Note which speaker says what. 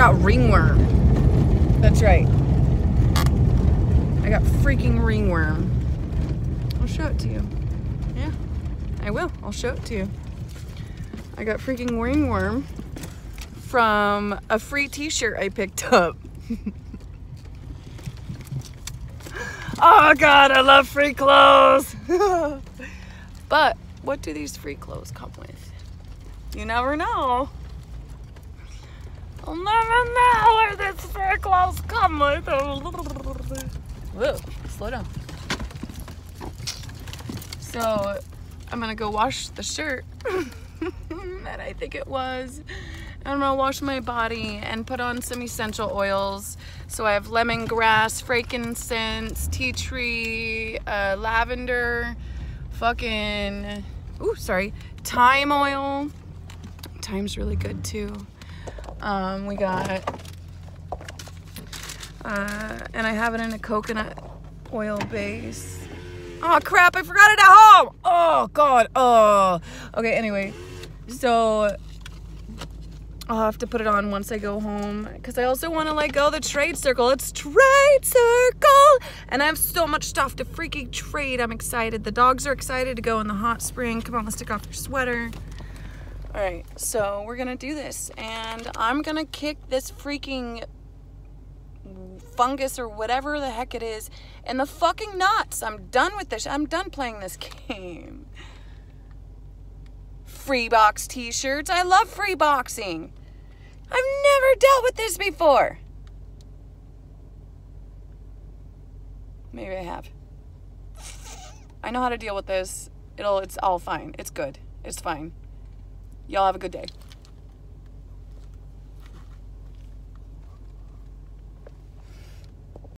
Speaker 1: got ringworm. That's right. I got freaking ringworm. I'll show it to you. Yeah, I will. I'll show it to you. I got freaking ringworm from a free t-shirt I picked up. oh God, I love free clothes. but what do these free clothes come with? You never know. I'll never know where this free clothes come. Whoa, slow down. So I'm gonna go wash the shirt that I think it was. I'm gonna wash my body and put on some essential oils. So I have lemongrass, frankincense, tea tree, uh, lavender, fucking, ooh, sorry, thyme oil. Thyme's really good too. Um, we got, uh, and I have it in a coconut oil base. Oh crap, I forgot it at home. Oh God, oh. Okay, anyway, so I'll have to put it on once I go home because I also want to let go the trade circle. It's trade circle, and I have so much stuff to freaking trade. I'm excited. The dogs are excited to go in the hot spring. Come on, let's take off your sweater. All right, so we're gonna do this, and I'm gonna kick this freaking fungus or whatever the heck it is in the fucking nuts. I'm done with this. I'm done playing this game. Free box t-shirts. I love free boxing. I've never dealt with this before. Maybe I have. I know how to deal with this. It'll it's all fine. It's good. It's fine. Y'all have a good day.